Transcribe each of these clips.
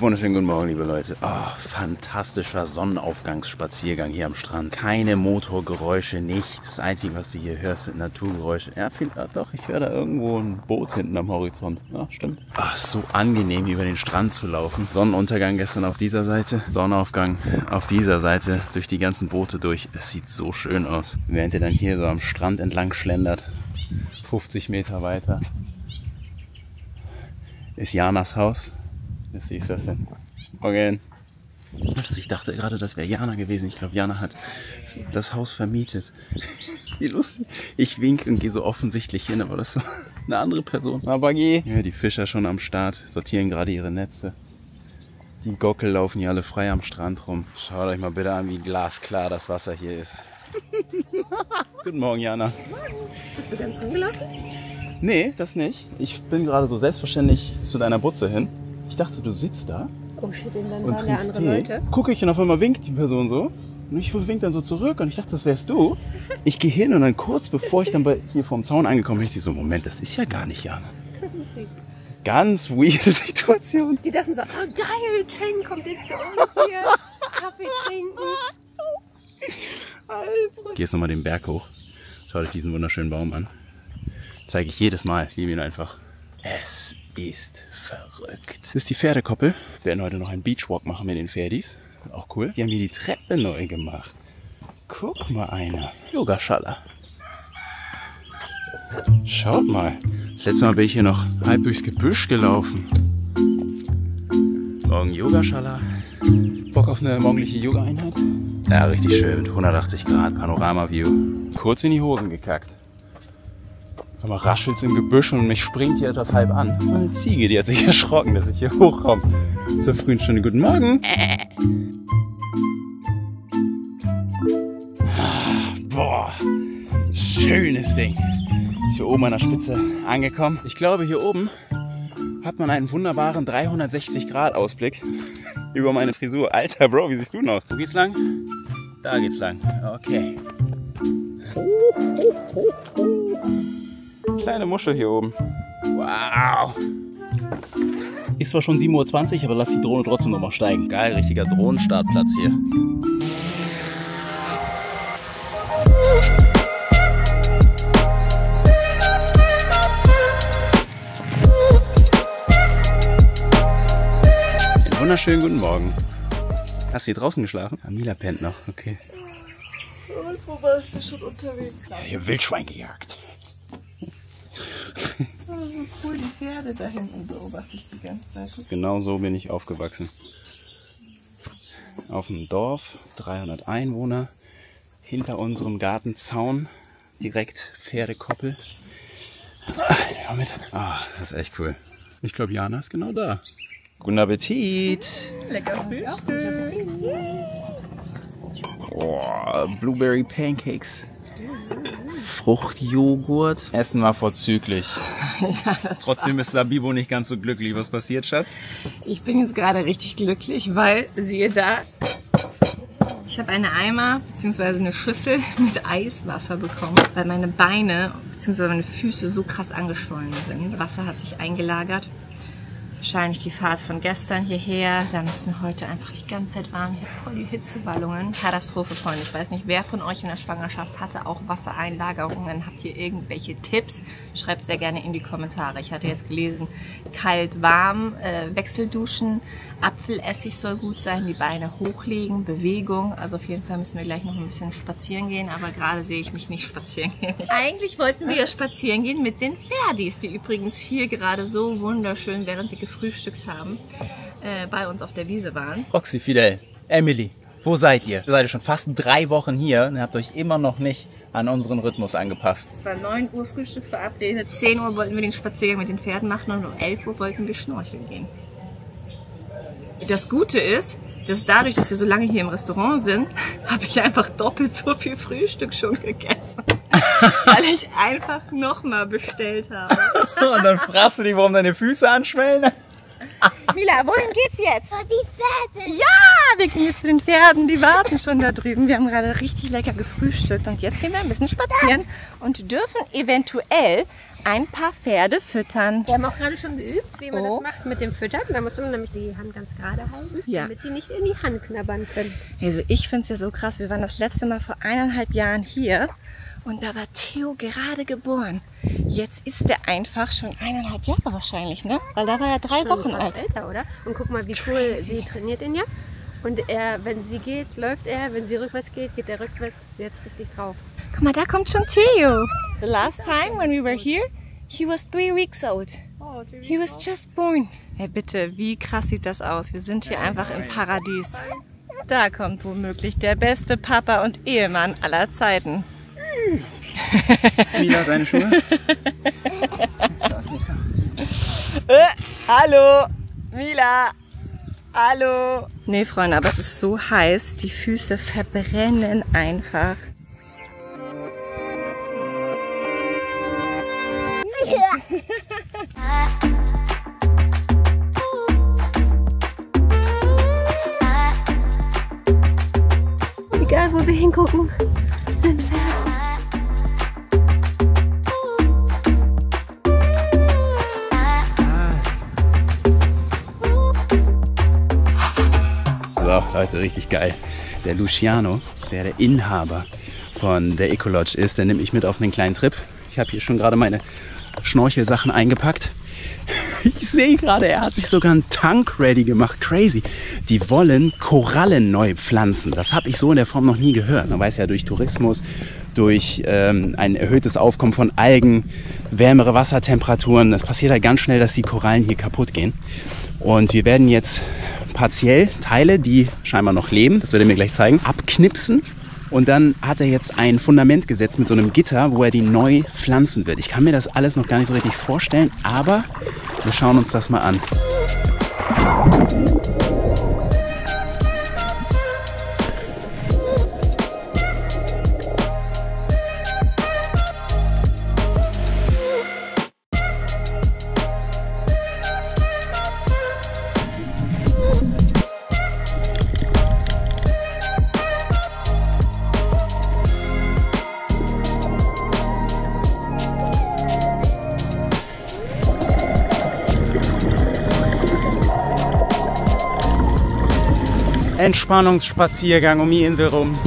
Wunderschönen guten Morgen, liebe Leute. Oh, fantastischer Sonnenaufgangsspaziergang hier am Strand. Keine Motorgeräusche, nichts. Das Einzige, was du hier hörst, sind Naturgeräusche. Ja, viel, ah, doch, ich höre da irgendwo ein Boot hinten am Horizont. Ja, stimmt. Ach, so angenehm, über den Strand zu laufen. Sonnenuntergang gestern auf dieser Seite, Sonnenaufgang auf dieser Seite, durch die ganzen Boote durch. Es sieht so schön aus. Während ihr dann hier so am Strand entlang schlendert, 50 Meter weiter, ist Janas Haus. Was ist das denn? Morgen. Also ich dachte gerade, das wäre Jana gewesen. Ich glaube, Jana hat das Haus vermietet. Wie lustig. Ich winke und gehe so offensichtlich hin, aber das war eine andere Person. Aber geh. Ja, die Fischer schon am Start, sortieren gerade ihre Netze. Die Gockel laufen hier alle frei am Strand rum. Schaut euch mal bitte an, wie glasklar das Wasser hier ist. Guten Morgen, Jana. Bist du ganz rumgelaufen? Nee, das nicht. Ich bin gerade so selbstverständlich zu deiner Butze hin. Ich dachte, du sitzt da Oh shit, und dann und waren da andere Tee. Leute. Gucke ich und auf einmal winkt die Person so. Und ich wink dann so zurück und ich dachte, das wärst du. Ich gehe hin und dann kurz bevor ich dann bei, hier vorm Zaun angekommen bin, ich so, Moment, das ist ja gar nicht Jana. Ganz weirde Situation. Die dachten so, oh geil, Cheng kommt jetzt zu uns hier, Kaffee trinken. Geh jetzt nochmal den Berg hoch. Schaut euch diesen wunderschönen Baum an. Zeige ich jedes Mal. Ich liebe ihn einfach. Es ist verrückt. Das ist die Pferdekoppel. Wir werden heute noch einen Beachwalk machen mit den Pferdis. Auch cool. Die haben hier die Treppe neu gemacht. Guck mal einer. Yogaschalla. Schaut mal. Das letzte Mal bin ich hier noch halb durchs Gebüsch gelaufen. Morgen Yogaschalla. Bock auf eine morgendliche Yoga-Einheit? Ja, richtig schön. 180 Grad Panorama-View. Kurz in die Hosen gekackt. Mal, raschelt's im Gebüsch und mich springt hier etwas halb an. Eine Ziege, die hat sich erschrocken, dass ich hier hochkomme. Zur frühen Stunde. Guten Morgen. Ah, Boah, schönes Ding. Ist hier oben an der Spitze angekommen. Ich glaube, hier oben hat man einen wunderbaren 360-Grad-Ausblick über meine Frisur. Alter, Bro, wie siehst du denn aus? Wo geht's lang? Da geht's lang. Okay. Kleine Muschel hier oben. Wow. Ist zwar schon 7.20 Uhr, aber lass die Drohne trotzdem nochmal steigen. Geil, richtiger Drohnenstartplatz hier. Einen wunderschönen guten Morgen. Hast du hier draußen geschlafen? Amila pennt noch, okay. Und wo warst du schon unterwegs? Ja, hier Wildschwein gejagt. So cool, die Pferde da hinten beobachte ich die ganze Zeit. Genau so bin ich aufgewachsen. Auf dem Dorf, 300 Einwohner, hinter unserem Gartenzaun, direkt Pferdekoppel. Ah, mit. Ah, das ist echt cool. Ich glaube, Jana ist genau da. Guten Appetit! Lecker Frühstück. Oh, Blueberry Pancakes. Fruchtjoghurt. Essen war vorzüglich. Trotzdem ist Sabibo nicht ganz so glücklich. Was passiert, Schatz? Ich bin jetzt gerade richtig glücklich, weil, siehe da, ich habe eine Eimer bzw. eine Schüssel mit Eiswasser bekommen, weil meine Beine bzw. meine Füße so krass angeschwollen sind. Wasser hat sich eingelagert. Wahrscheinlich die Fahrt von gestern hierher. Dann ist mir heute einfach die ganze Zeit warm. Ich habe voll die Hitzewallungen. Katastrophe, Freunde. Ich weiß nicht, wer von euch in der Schwangerschaft hatte auch Wassereinlagerungen. Habt ihr irgendwelche Tipps? Schreibt sehr gerne in die Kommentare. Ich hatte jetzt gelesen, kalt, warm, äh, Wechselduschen, Apfelessig soll gut sein, die Beine hochlegen, Bewegung. Also auf jeden Fall müssen wir gleich noch ein bisschen spazieren gehen, aber gerade sehe ich mich nicht spazieren gehen. Eigentlich wollten wir ja spazieren gehen mit den Pferdis, die übrigens hier gerade so wunderschön, während wir gefrühstückt haben, äh, bei uns auf der Wiese waren. Roxy, Fidel, Emily, wo seid ihr? Ihr seid schon fast drei Wochen hier und habt euch immer noch nicht an unseren Rhythmus angepasst. Es war 9 Uhr Frühstück verabredet, 10 Uhr wollten wir den Spaziergang mit den Pferden machen und um 11 Uhr wollten wir schnorcheln gehen. Das Gute ist, dass dadurch, dass wir so lange hier im Restaurant sind, habe ich einfach doppelt so viel Frühstück schon gegessen. weil ich einfach nochmal bestellt habe. und dann fragst du dich, warum deine Füße anschwellen? Mila, wohin geht's jetzt? Oh, die Pferde. Ja, wir gehen jetzt zu den Pferden, die warten schon da drüben. Wir haben gerade richtig lecker gefrühstückt und jetzt gehen wir ein bisschen spazieren und dürfen eventuell ein paar Pferde füttern. Wir haben auch gerade schon geübt, wie man Oh. das macht mit dem Füttern. Da musst du nämlich die Hand ganz gerade halten, Ja. damit die nicht in die Hand knabbern können. Also ich finde es ja so krass. Wir waren das letzte Mal vor eineinhalb Jahren hier und da war Theo gerade geboren. Jetzt ist er einfach schon eineinhalb Jahre wahrscheinlich, ne? Weil da war er drei Schon Wochen fast alt. älter, oder? Und guck mal, wie cool sie trainiert ihn ja. Und er, wenn sie geht, läuft er. Wenn sie rückwärts geht, geht er rückwärts. Jetzt richtig drauf. Guck mal, da kommt schon Theo. The last time when we were here, he was three weeks old. He was just born. Hey, bitte, wie krass sieht das aus? Wir sind hier einfach im Paradies. Da kommt womöglich der beste Papa und Ehemann aller Zeiten. Mila, deine Schuhe? Äh, hallo, Mila. Hallo. Nee, Freunde, aber es ist so heiß. Die Füße verbrennen einfach. Egal, wo wir hingucken, So, Leute, richtig geil. Der Luciano, der der Inhaber von der Ecolodge ist, der nimmt mich mit auf einen kleinen Trip. Ich habe hier schon gerade meine Schnorchelsachen eingepackt. Ich sehe gerade, er hat sich sogar einen Tank ready gemacht. Crazy. Die wollen Korallen neu pflanzen. Das habe ich so in der Form noch nie gehört. Man weiß ja durch Tourismus, durch ähm, ein erhöhtes Aufkommen von Algen, wärmere Wassertemperaturen. Das passiert halt ganz schnell, dass die Korallen hier kaputt gehen. Und wir werden jetzt partiell Teile, die scheinbar noch leben, das wird er mir gleich zeigen, abknipsen. Und dann hat er jetzt ein Fundament gesetzt mit so einem Gitter, wo er die neu pflanzen wird. Ich kann mir das alles noch gar nicht so richtig vorstellen, aber wir schauen uns das mal an. Entspannungsspaziergang um die Insel rum.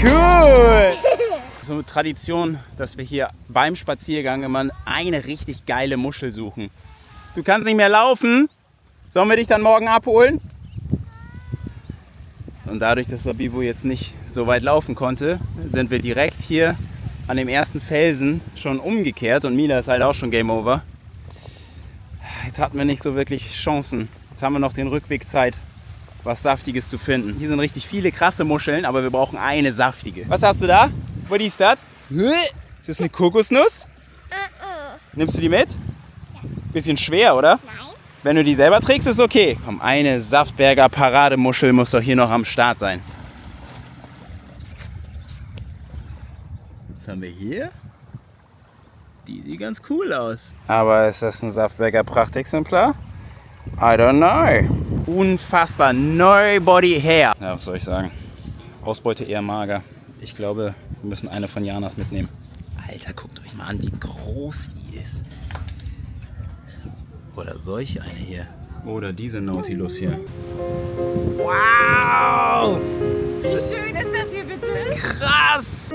Cool! So eine Tradition, dass wir hier beim Spaziergang immer eine richtig geile Muschel suchen. Du kannst nicht mehr laufen. Sollen wir dich dann morgen abholen? Und dadurch, dass Sabibo jetzt nicht so weit laufen konnte, sind wir direkt hier an dem ersten Felsen schon umgekehrt und Mila ist halt auch schon Game Over. Jetzt hatten wir nicht so wirklich Chancen. Jetzt haben wir noch den Rückweg Zeit, was Saftiges zu finden. Hier sind richtig viele krasse Muscheln, aber wir brauchen eine saftige. Was hast du da? Was ist das? Ist das eine Kokosnuss? Nimmst du die mit? Bisschen schwer, oder? Nein. Wenn du die selber trägst, ist okay. Komm, eine Saftberger Parademuschel muss doch hier noch am Start sein. Was haben wir hier? Die sieht ganz cool aus. Aber ist das ein Saftberger Prachtexemplar? I don't know. Unfassbar. Nobody here. Ja, was soll ich sagen? Ausbeute eher mager. Ich glaube, wir müssen eine von Janas mitnehmen. Alter, guckt euch mal an, wie groß die ist. Oder solch eine hier. Oder diese Nautilus hier. Wow! Wie schön ist das hier bitte? Krass!